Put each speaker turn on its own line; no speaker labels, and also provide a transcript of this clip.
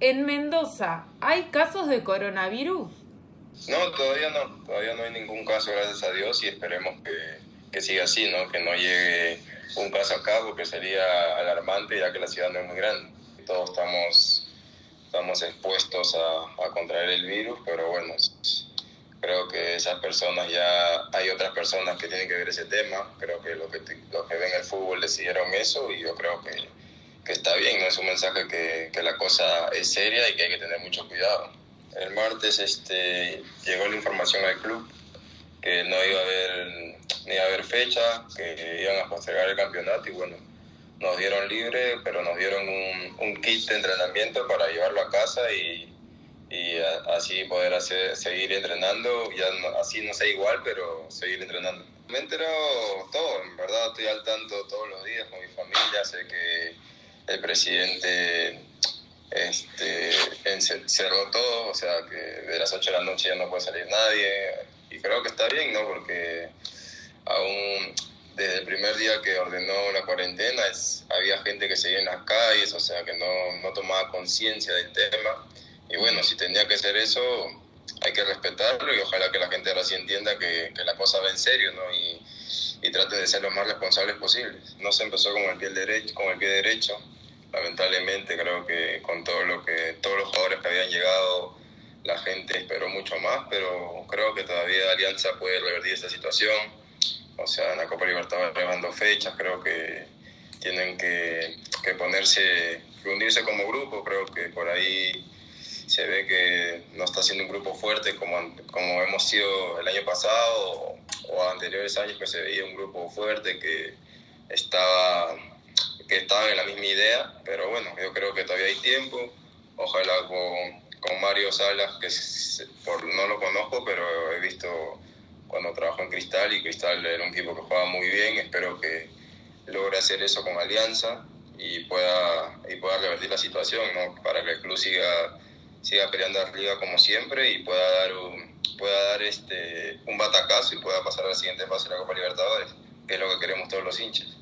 en Mendoza, ¿hay casos de coronavirus?
No, todavía no, todavía no hay ningún caso, gracias a Dios, y esperemos que, que siga así, ¿no? Que no llegue un caso acá, porque sería alarmante, ya que la ciudad no es muy grande. Todos estamos, estamos expuestos a, a contraer el virus, pero bueno, creo que esas personas ya, hay otras personas que tienen que ver ese tema, creo que los que, los que ven el fútbol decidieron eso y yo creo que, que está bien, ¿no? es un mensaje que, que la cosa es seria y que hay que tener mucho cuidado. El martes este, llegó la información al club que no iba a haber ni iba a haber fecha, que iban a postergar el campeonato y bueno, nos dieron libre, pero nos dieron un, un kit de entrenamiento para llevarlo a casa y, y así poder hacer, seguir entrenando, ya así no sé igual, pero seguir entrenando. Me entero todo, en verdad estoy al tanto todos los días con mi familia, sé que el presidente este, cerró todo, o sea que de las 8 de la noche ya no puede salir nadie. Y creo que está bien, ¿no? Porque aún desde el primer día que ordenó la cuarentena es, había gente que seguía en las calles, o sea que no, no tomaba conciencia del tema. Y bueno, si tenía que ser eso, hay que respetarlo y ojalá que la gente ahora sí entienda que, que la cosa va en serio, ¿no? Y, y trate de ser lo más responsables posibles. No se empezó con el pie con el pie derecho lamentablemente creo que con todo lo que todos los jugadores que habían llegado la gente esperó mucho más pero creo que todavía Alianza puede revertir esta situación. O sea en la Copa Libertadores llevando fechas creo que tienen que, que ponerse que unirse como grupo. Creo que por ahí se ve que no está siendo un grupo fuerte como, como hemos sido el año pasado o, o anteriores años que se veía un grupo fuerte que estaba que estaban en la misma idea, pero bueno, yo creo que todavía hay tiempo. Ojalá con, con Mario Salas, que por, no lo conozco, pero he visto cuando trabajó en Cristal y Cristal era un equipo que jugaba muy bien. Espero que logre hacer eso con Alianza y pueda, y pueda revertir la situación, ¿no? para que el club siga, siga peleando arriba como siempre y pueda dar un, pueda dar este, un batacazo y pueda pasar a la siguiente fase de la Copa Libertadores, que es lo que queremos todos los hinchas.